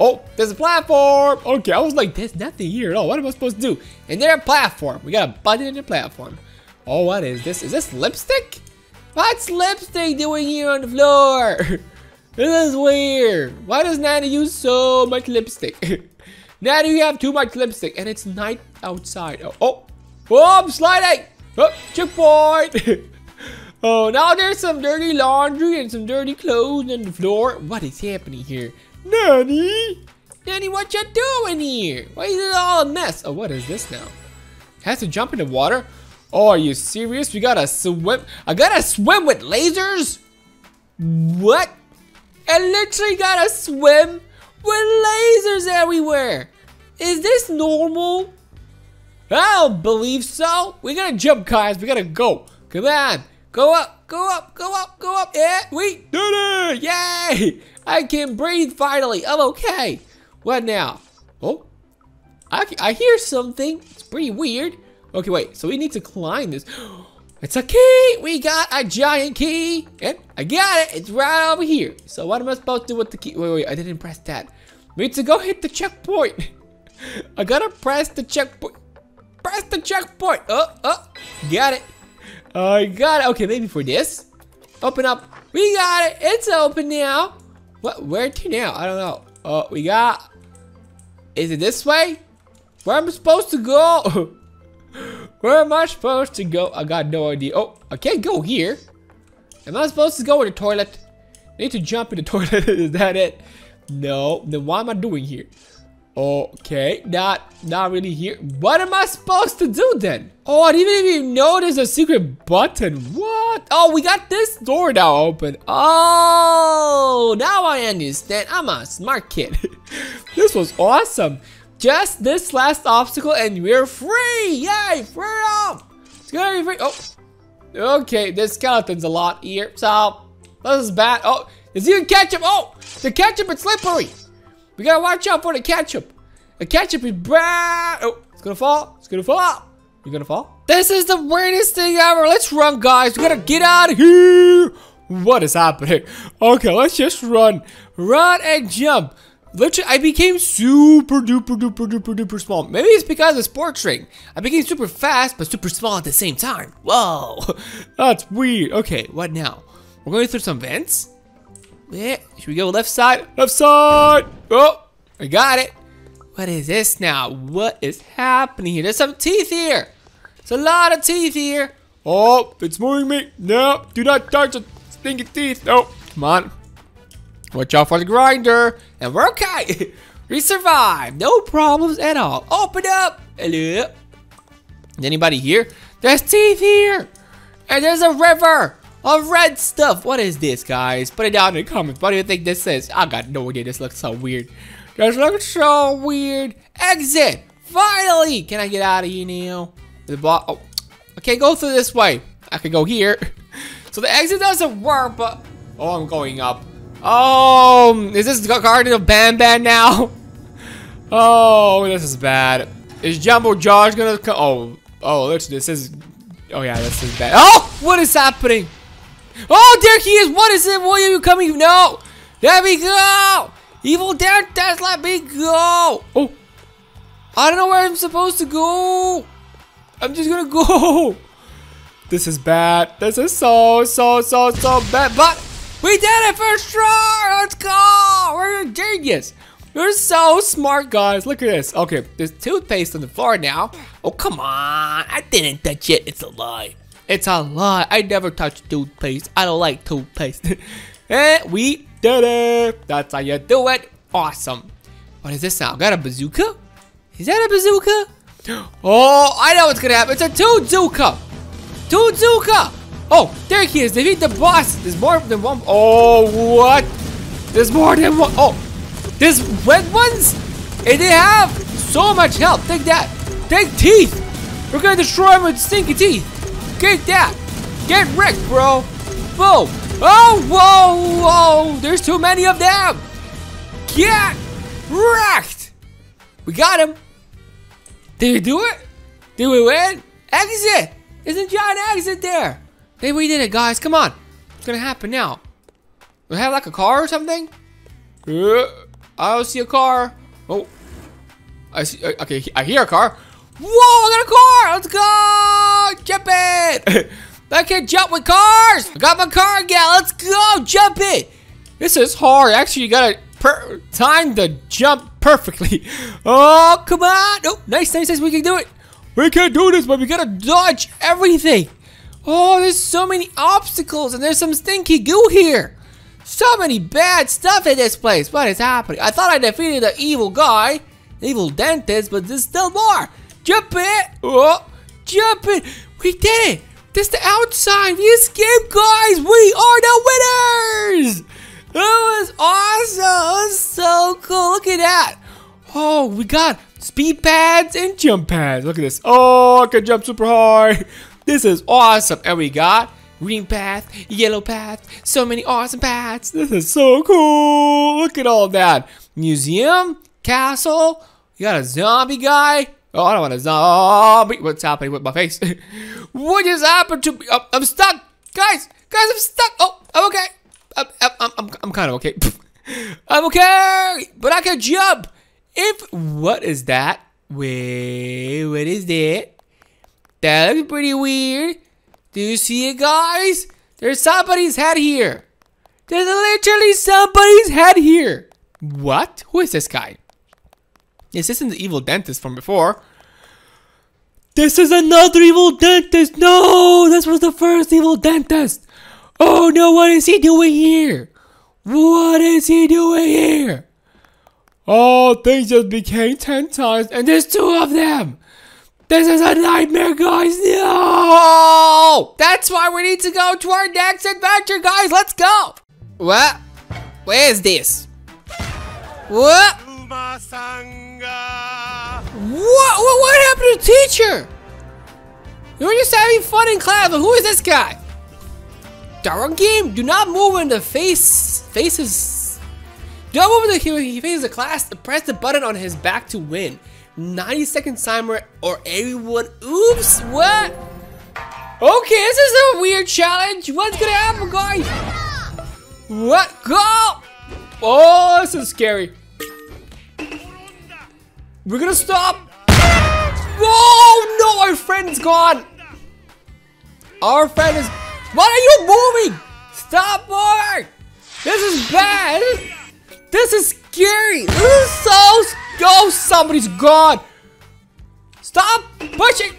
Oh, there's a platform. Okay, I was like, there's nothing here at all. What am I supposed to do? And there's a platform. We got a button and a platform. Oh, what is this? Is this lipstick? What's lipstick doing here on the floor? this is weird. Why does Nana use so much lipstick? Nanny, you have too much lipstick and it's night outside. Oh, oh, oh I'm sliding. Oh, checkpoint. Oh, now there's some dirty laundry and some dirty clothes on the floor. What is happening here? Nanny? Nanny, what you doing here? Why is it all a mess? Oh, what is this now? Has to jump in the water? Oh, are you serious? We gotta swim. I gotta swim with lasers? What? I literally gotta swim with lasers everywhere. Is this normal? I don't believe so. We gotta jump, guys. We gotta go. Come on. Go up, go up, go up, go up. Yeah, we did it. Yay. I can breathe finally. I'm okay. What now? Oh, I, I hear something. It's pretty weird. Okay, wait. So we need to climb this. It's a key. We got a giant key. And I got it. It's right over here. So what am I supposed to do with the key? Wait, wait. I didn't press that. We need to go hit the checkpoint. I gotta press the checkpoint. Press the checkpoint. Oh, oh. Got it. I got it. Okay, maybe for this. Open up. We got it. It's open now. What? Where to now? I don't know. Oh, we got. Is it this way? Where am I supposed to go? Where am I supposed to go? I got no idea. Oh, I can't go here. Am I supposed to go in the toilet? I need to jump in the toilet. Is that it? No. Then what am I doing here? Okay, not not really here. What am I supposed to do then? Oh, I didn't even know there's a secret button. What? Oh, we got this door now open. Oh, now I understand. I'm a smart kid. this was awesome. Just this last obstacle and we're free. Yay, freedom. It's gonna be free. Oh, okay, this skeletons a lot here. So, this is bad. Oh, there's even ketchup. Oh, the ketchup is slippery. We gotta watch out for the ketchup. The ketchup is bad. Oh, it's gonna fall. It's gonna fall. You're gonna fall? This is the weirdest thing ever. Let's run, guys. We gotta get out of here. What is happening? Okay, let's just run. Run and jump. Literally, I became super duper duper duper duper small. Maybe it's because of the sports ring. I became super fast, but super small at the same time. Whoa, that's weird. Okay, what now? We're going through some vents. Yeah, should we go left side? Left side! Oh, I got it. What is this now? What is happening here? There's some teeth here. There's a lot of teeth here. Oh, it's moving me. No, do not touch the stinky teeth. No, come on. Watch out for the grinder. And we're okay. we survived. No problems at all. Open up. Hello. Anybody here? There's teeth here. And there's a river of red stuff. What is this, guys? Put it down in the comments. What do you think this is? I got no idea. This looks so weird. This looks so weird. Exit. Finally. Can I get out of here now? The block. Oh, I can't go through this way. I can go here. So the exit doesn't work, but oh, I'm going up. Oh, is this Garden of Banban now? Oh, this is bad. Is Jumbo Josh gonna come? Oh, oh, this is. Oh yeah, this is bad. Oh, what is happening? Oh, there he is. What is it? Why are you coming? No, let me go. Evil Dantes, let me go. Oh, I don't know where I'm supposed to go. I'm just gonna go. This is bad. This is so, so, so, so bad. But we did it first try. Let's go. We're a genius. You're so smart, guys. Look at this. Okay, there's toothpaste on the floor now. Oh, come on. I didn't touch it. It's a lie. It's a lie. I never touch toothpaste. I don't like toothpaste. and eh, we did it. That's how you do it. Awesome. What is this now? Got a bazooka? Is that a bazooka? Oh, I know what's gonna happen. It's a Tootzooka. Tootzooka. Oh, there he is. They beat the boss. There's more than one. Oh, what? There's more than one. Oh, there's red ones? And they have so much health. Take that. Take teeth. We're gonna destroy them with stinky teeth. Take that. Get wrecked, bro. Boom. Oh, whoa, whoa. There's too many of them. Get wrecked. We got him. Did we do it? Did we win? Exit. Isn't John exit there? Hey, we did it, guys. Come on. What's gonna happen now? We have like a car or something? Uh, I don't see a car. Oh. I see. uh, Okay, I hear a car. Whoa, I got a car. Let's go. Jump it. I can jump with cars. I got my car again. Let's go. Jump it. This is hard. Actually, you gotta per time the jump perfectly. Oh, come on. Oh, nice, nice, nice. We can do it. We can do this, but we gotta dodge everything. Oh, there's so many obstacles and there's some stinky goo here. So many bad stuff in this place. What is happening? I thought I defeated the evil guy, the evil dentist, but there's still more. Jump it. Oh, jump it. We did it. This is the outside. We escaped, guys. We are the winners. That was awesome. That was so cool. Look at that. Oh, we got speed pads and jump pads. Look at this. Oh, I can jump super high. This is awesome. And we got green path, yellow path, so many awesome paths. This is so cool. Look at all that. Museum, castle. You got a zombie guy. Oh, I don't want a zombie. What's happening with my face? what just happened to me? I'm, I'm stuck. Guys, guys, I'm stuck. Oh, I'm okay. I'm, I'm, I'm, I'm kind of okay. I'm okay, but I can jump. If, what is that? Wait, what is that? That looks pretty weird. Do you see it, guys? There's somebody's head here. There's literally somebody's head here. What? Who is this guy? This isn't the evil dentist from before. This is another evil dentist. No, this was the first evil dentist. Oh no, what is he doing here? What is he doing here? Oh, things just became 10 times and there's two of them. This is a nightmare, guys. No! That's why we need to go to our next adventure, guys. Let's go. What? Where is this? What? What? What, what happened to teacher? You were just having fun in class, but who is this guy? Dark game, do not move in the face faces. Do not move in the, he faces the class. Press the button on his back to win. 90 second timer or everyone. Oops, what? Okay, this is a weird challenge. What's gonna happen, guys? What? Go! Oh, this is scary. We're gonna stop. Oh no, our friend's gone. Our friend is. What are you moving? Stop moving. This is bad. This is scary. This is so. Oh, somebody's gone. Stop pushing.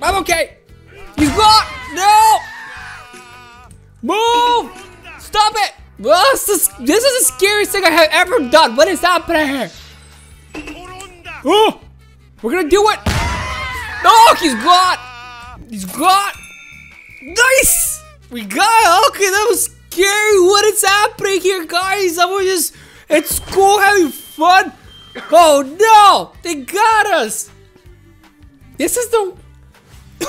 I'm okay. He's gone. No. Move. Stop it. This is, this is the scariest thing I have ever done. What is happening here? Oh, we're gonna do it. No, he's got! He's got! Nice. We got it. Okay, that was scary. What is happening here, guys? I was just at school having fun. Oh no, they got us. This is the. guys,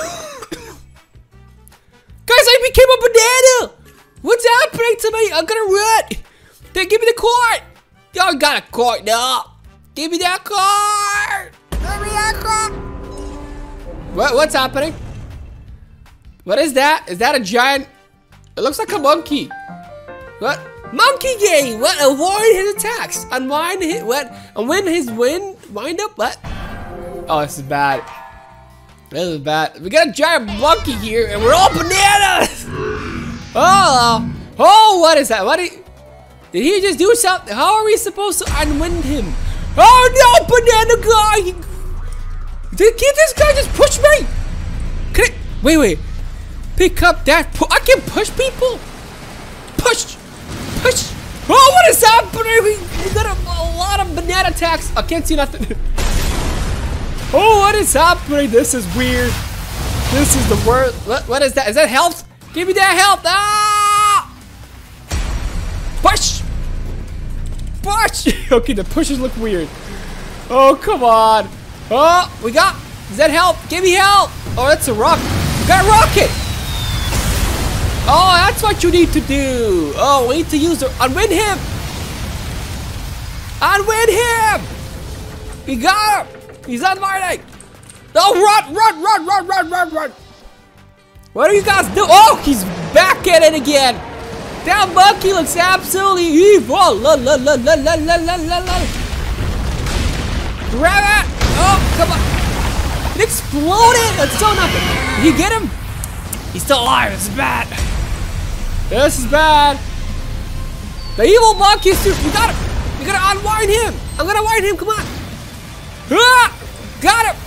I became a banana. What's happening to me? I'm gonna run. Then give me the card. Y'all got a card now. Give me that card. What, what's happening? What is that? Is that a giant? It looks like a monkey. What? Monkey game. What? Avoid his attacks. Unwind his what? And when his wind wind up. What? Oh, this is bad. This is bad. We got a giant monkey here, and we're all bananas. Oh, oh, what is that? What? Did, did he just do something? How are we supposed to unwind him? Oh no, banana guy! Did, this guy just push me? Can I, wait, wait. Pick up that. I can push people. Push, push. Oh, what is happening? We, we got a, a lot of banana attacks. I can't see nothing. oh, what is happening? This is weird. This is the worst. What, what is that? Is that health? Give me that health. Ah! Push. Push. okay, the pushes look weird. Oh, come on. Oh, we got. Does that help? Give me help. Oh, that's a rock. We got a rocket. Oh, that's what you need to do. Oh, we need to use the. Unwin him. Unwin him. We got him. He's not fighting. No, run, run, run, run, run, run, run. What are you guys doing? Oh, he's back at it again. That monkey looks absolutely evil. La, la, la, la, la, la, la, la. Grab it. Come on. It exploded. That's so nothing. Did you get him? He's still alive. This is bad. This is bad. The evil monkey suit. We got him. We gotta unwind him. I'm gonna wind him. Come on. Ah! Got him.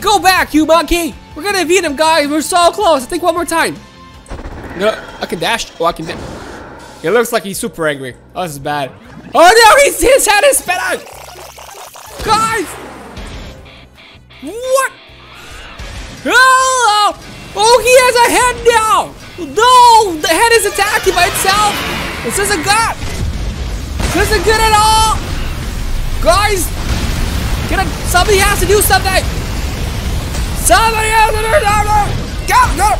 Go back, you monkey. We're gonna beat him, guys. We're so close. I think one more time. No, I can dash. Oh, I can dash. It looks like he's super angry. Oh, this is bad. Oh no, he's, his head is spinning. Guys. What? Oh, oh, he has a head now. No, the head is attacking by itself. This isn't good. This isn't good at all. Guys, get a, somebody has to do something. Somebody has to do something. Go, go.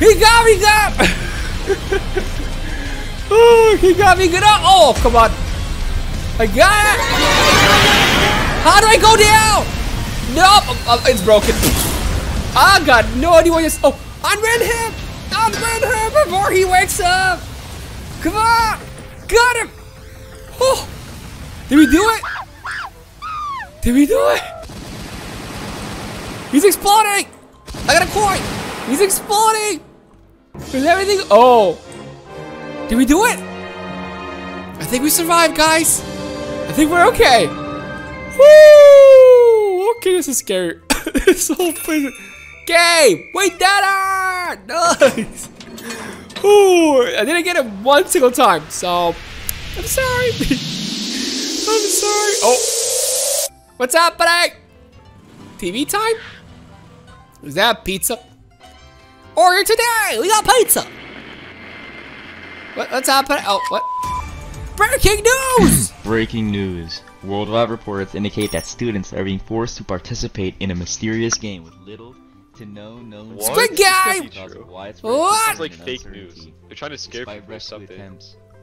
He got me, got. oh, he got me good. Oh, come on. I got it. How do I go down? Uh, it's broken. I got no idea what this. Oh, unwin him. Unwin him before he wakes up. Come on. Got him. Oh, did we do it? Did we do it? He's exploding. I got a coin. He's exploding. Is everything? Oh. Did we do it? I think we survived, guys. I think we're okay. Woo! Okay, this is scary. this whole place. Game! Wait, it! Nice! Ooh, I didn't get it one single time, so I'm sorry. I'm sorry. Oh, what's happening? TV time? Is that pizza? Order today! We got pizza! What, what's happening? Oh, what? Breaking news!
Breaking news. Worldwide reports indicate that students are being forced to participate in a mysterious game with little to no known
What?
Squid
This can't
Game!
be
cause
true.
of widespread
What?
It's like fake news. They're trying to scare people or something.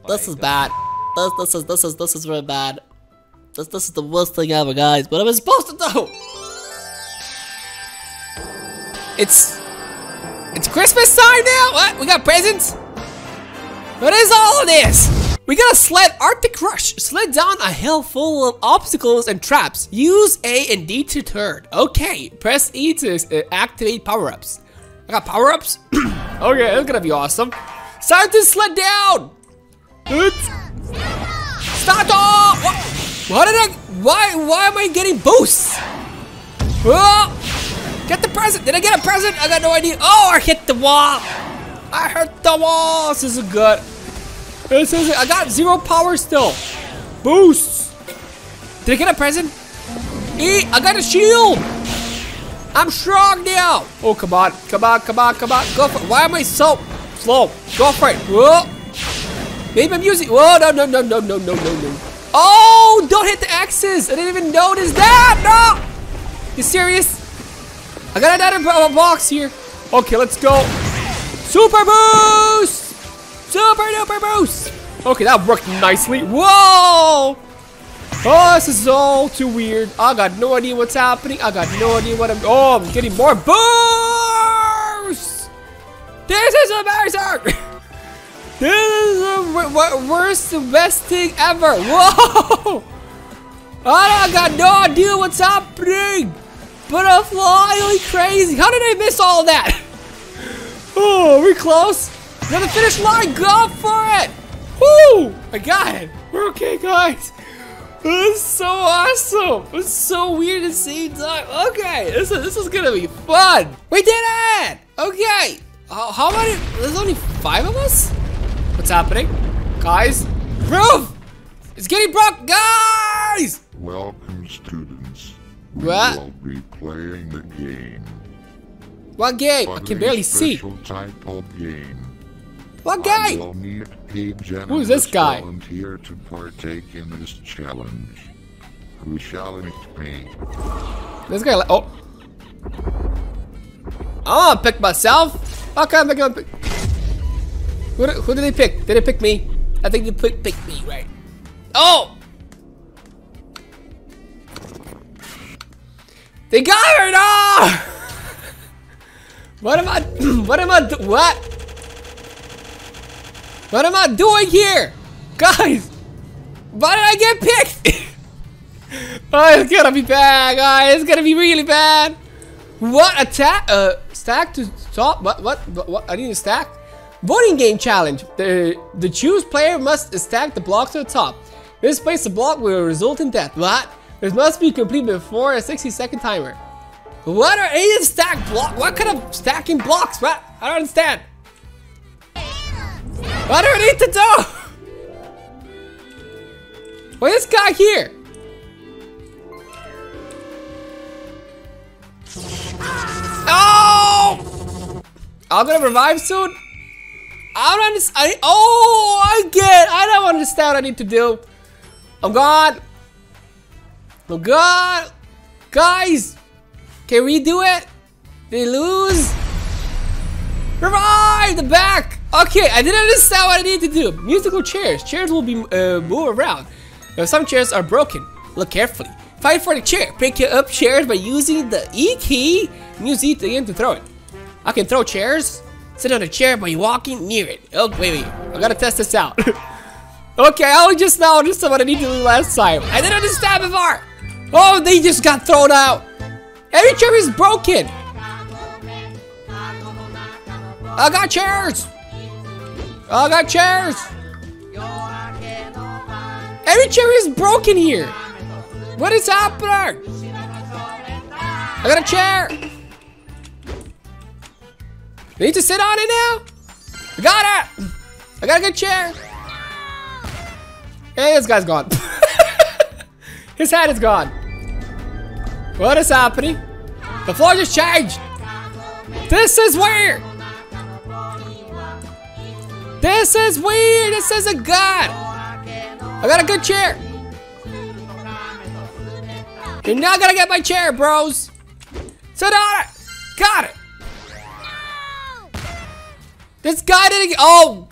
This is bad. This, this is this is this is really bad. This this is the worst thing ever, guys. What am I supposed to do? It's it's Christmas time now. What? We got presents. What is all of this? We got a sled Arctic Rush. Sled down a hill full of obstacles and traps. Use A and D to turn. Okay. Press E to uh, activate power-ups. I got power-ups. okay, that's gonna be awesome. Time to sled down. It's Start off! What? What did I? Why? Why am I getting boosts? Oh! Get the present! Did I get a present? I got no idea. Oh! I hit the wall. I hit the wall. This isn't good. This isn't. I got zero power still. Boosts. Did I get a present? E. I got a shield. I'm strong now. Oh come on! Come on! Come on! Come on! Go for it. Why am I so slow? Go for it. Whoa! Maybe I'm using. Whoa, no, no, no, no, no, no, no, no. Oh, don't hit the X's. I didn't even notice that. No. You serious? I got another bo- box here. Okay, let's go. Super boost. Super duper boost. Okay, that worked nicely. Whoa. Oh, this is all too weird. I got no idea what's happening. I got no idea what I'm. Oh, I'm getting more boosts. This is amazing. This is the worst, the best thing ever. Whoa! I got no idea what's happening. But I'm flying crazy. How did I miss all that? Oh, we're close. We're the finish line. Go for it. Woo! I got it. We're okay, guys. This is so awesome. It's so weird at the same time. Okay, this is, this is gonna be fun. We did it! Okay. Uh, how it? There's only five of us? What's happening? Guys? Roof! It's getting broke! Guys!
Welcome, students. We
What?
will be playing the game.
What game? I can barely see.
type of game.
What
I
game?
will need a generous
Who's this guy?
volunteer to partake in this challenge. Who shall it be?
This guy oh. I'm gonna pick myself. Okay, I'm gonna pick. Who, did- who did they pick? Did they pick me? I think they pick, pick me, right? Oh! They got her! No! What am I, what am I, what? What am I doing here? Guys! Why did I get picked? Oh, it's gonna be bad, guys. It's gonna be really bad. What attack? Uh, stack to top. What? What? What? what? I need to stack. Voting game challenge. The the choose player must stack the block to the top. Misplace the block will result in death. What? This must be complete before a 60 second timer. What are any stack block? What kind of stacking blocks? What? I don't understand. What do I need to do? This guy here? Oh! I'm gonna revive soon. I don't understand. Oh, I get. I don't understand what I need to do. Oh, I'm gone. I'm oh, gone. Guys, can we do it? They lose. Revive the back. Okay, I didn't understand what I need to do. Musical chairs. Chairs will be uh, move around. Now, some chairs are broken. Look carefully. Fight for the chair. Pick up chairs by using the E key. Use E again to throw it. I can throw chairs. Sit on a chair by walking near it. Oh, wait, wait. I gotta test this out. okay, I only just now understood what I needed to do last time. I didn't understand before. Oh, they just got thrown out. Every chair is broken. I got chairs. I got chairs. Every chair is broken here. What is happening? I got a chair. Need to sit on it now? I got it. I got a good chair. Hey, this guy's gone. His hat is gone. What is happening? The floor just changed. This is weird. This is weird. This is a god. I got a good chair. You're not gonna get my chair, bros. Sit on it. Got it. This guy didn't oh,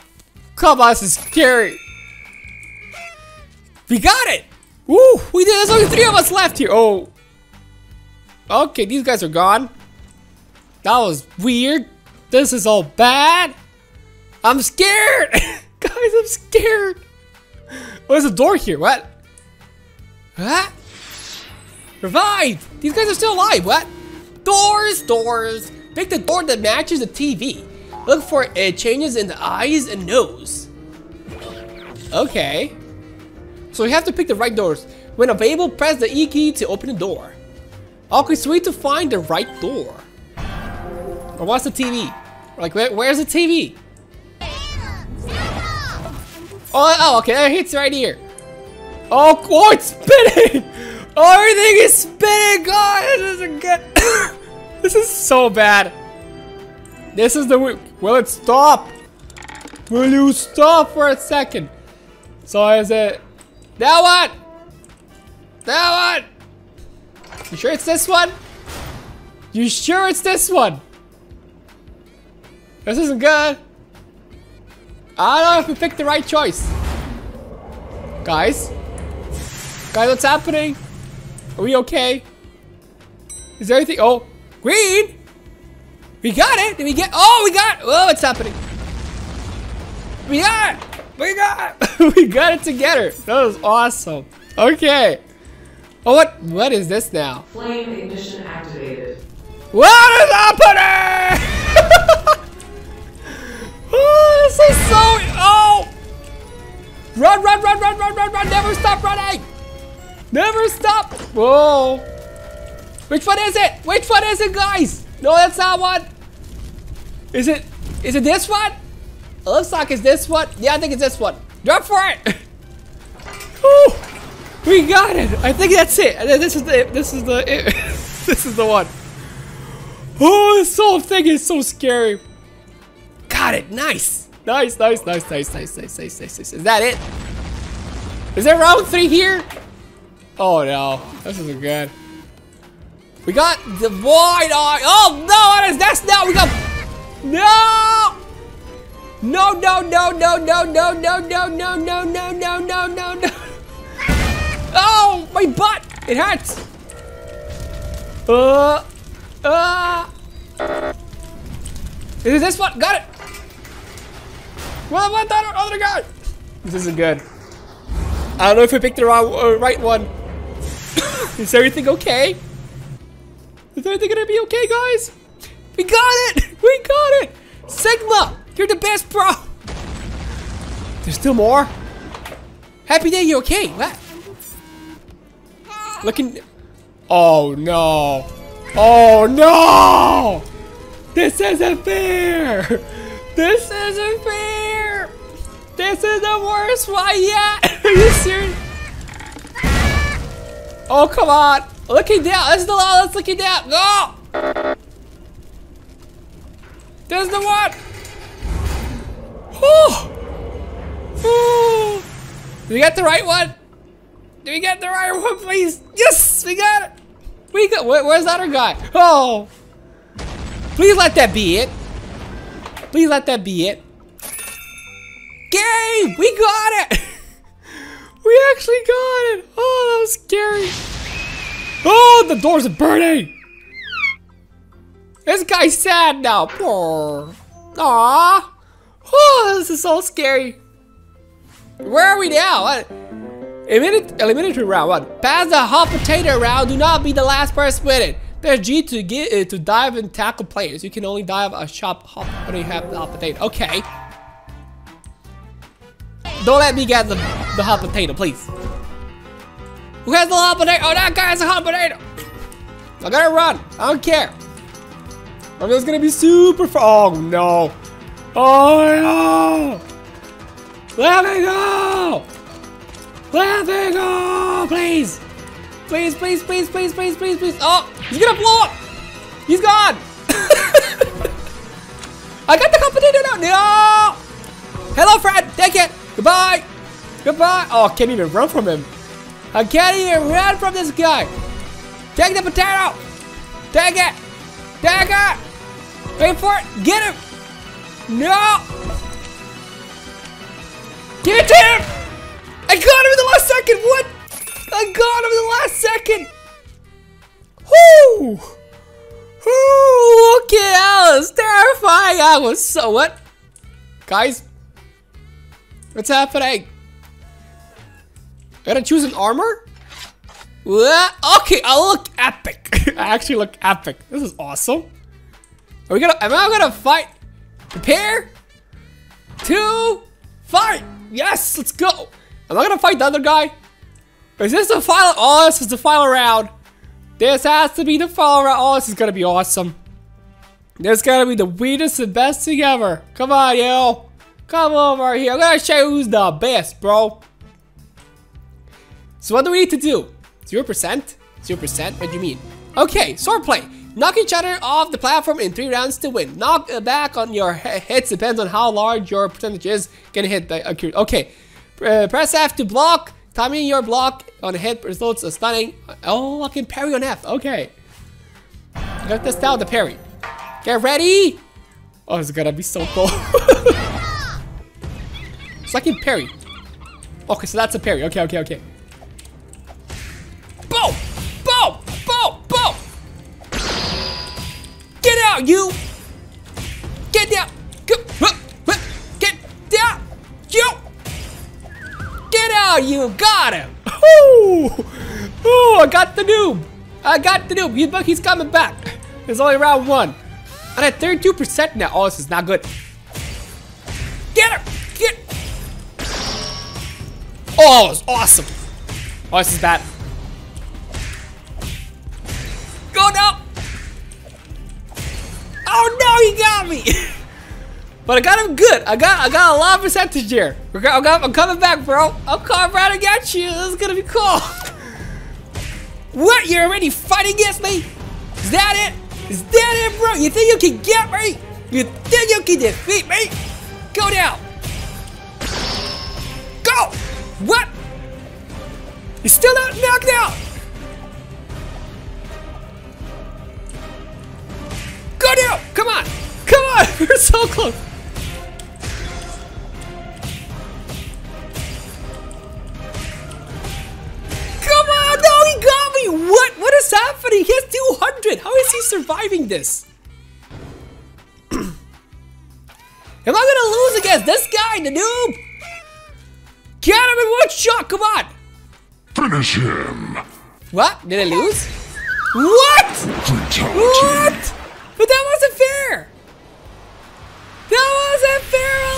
come on, this is scary. We got it. Woo, we did, there's only three of us left here. Oh. Okay, these guys are gone. That was weird. This is all bad. I'm scared. Guys, I'm scared. Oh, there's a door here. What? What? Revive! These guys are still alive. What? Doors, doors. Pick the door that matches the TV. Look for uh, changes in the eyes and nose. Okay. So we have to pick the right doors. When available, press the E key to open the door. Okay, so we need to find the right door. Or what's the TV? Like, where, where's the TV? Oh, oh, okay, it's right here. Oh, oh, it's spinning! Oh, everything is spinning! God, this isn't good. this is so bad. This is the. Will it stop? Will you stop for a second? So is it that one? That one? You sure it's this one? You sure it's this one? This isn't good. I don't know if we picked the right choice. Guys. Guys, what's happening? Are we okay? Is there anything? Oh, green! We got it! Did we get? Oh, we got! Oh, what's happening? We got it! We got it! we got it together. That was awesome. Okay. Oh, what? What is this now?
Flame ignition activated.
What is happening? oh, this is so. Oh! Run, run, run, run, run, run, run! Never stop running! Never stop! Whoa! Which one is it? Which one is it, guys? No, that's not one. Is it? Is it this one? It looks like it's this one. Yeah, I think it's this one. Jump for it! Whew. We got it. I think that's it. This is the. This is the. this is the one. Oh, this whole thing is so scary. Got it. Nice. Nice, nice, nice, nice, nice, nice, nice, nice, nice. Is that it? Is there round three here? Oh no, this isn't good. We got the wide eye. Oh no, this now? We got no. No, no, no, no, no, no, no, no, no, no, no, no, no, no, no. Oh, my butt! It hurts. Uh, uh. Is this one? Got it. What about that other guy? This isn't good. I don't know if I picked the wrong, uh, right one. Is everything okay? Is everything gonna be okay, guys? We got it! We got it! Sigma, you're the best, bro. There's still more. Happy day, you okay? What? Looking. Oh no! Oh no! This isn't fair! This isn't fair! This is the worst one yet! Are you serious? Oh, come on! Looking down! This is the law that's looking down! Go! There's the one! Oh! Oh! Did we get the right one? Did we get the right one, please? Yes! We got it! We got- Where's the other guy? Oh! Please let that be it. Please let that be it. Game! We got it! We actually got it! Oh, that was scary. Oh, the doors are burning! This guy's sad now. Aww. Oh, this is so scary. Where are we now? What? Eliminatory round. What? Pass the hot potato round. Do not be the last person with it. There's G to get uh, to dive and tackle players. You can only dive a shop hop when you have the hot potato. Okay. Don't let me get the, the hot potato, please. Who has the hot potato? Oh, that guy has a hot potato. I gotta run. I don't care. I'm just gonna be super far. Oh no. Oh no. Let me go. Let me go, please. Please, please, please, please, please, please, please. Oh, he's gonna blow up. He's gone. I got the hot potato now. No. Hello, Fred. Take it. Goodbye. Goodbye. Oh, I can't even run from him. I can't even run from this guy. Take the potato. Take it. Take it. Wait for it. Get him. No. Give it to him. I got him in the last second. What? I got him in the last second. Whoo. Whoo. Okay, that was terrifying. I was so what? Guys, what's happening? I gotta choose an armor? What? Okay, I look epic. I actually look epic. This is awesome. Are we gonna, am I gonna fight? Prepare. Two, fight. Yes, let's go. Am I gonna fight the other guy? Is this the final? Oh, this is the final round. This has to be the round. Oh, this is gonna be awesome. This is gonna be the weirdest and best thing ever. Come on, yo. Come over here. I'm gonna show you who's the best, bro. So what do we need to do? 0%? 0%? What do you mean? Okay, sword play. Knock each other off the platform in three rounds to win. Knock back on your hits depends on how large your percentage is. Gonna hit by accurate. Okay. Uh, press F to block. Timing your block on hit results a stunning. Oh, I can parry on F. Okay. Got this down the parry. Get ready. Oh, it's gonna be so cool. so I can parry. Okay, so that's a parry. Okay, okay, okay. Ooh, ooh, I got the noob. I got the noob. He's, he's coming back. It's only round one. I'm at 32% now. Oh, this is not good. Get her! Get! Oh, it's awesome. Oh, this is bad. Go now! Oh no, he got me! but I got him good. I got I got a lot of percentage here. We're I'm, I'm coming back, bro. I'm coming right against you. This is gonna be cool. What? You're already fighting against me? Is that it? Is that it, bro? You think you can get me? You think you can defeat me? Go down. Go! What? You're still not knocked out! Go down! Come on! Come on! We're so close! no, he got me! What? What is happening? He has 200! How is he surviving this? Am I gonna lose against this guy, the noob? Get him in one shot, come on!
Finish him!
What? Did I lose? What?
Fatality. What? But that wasn't fair! That wasn't fair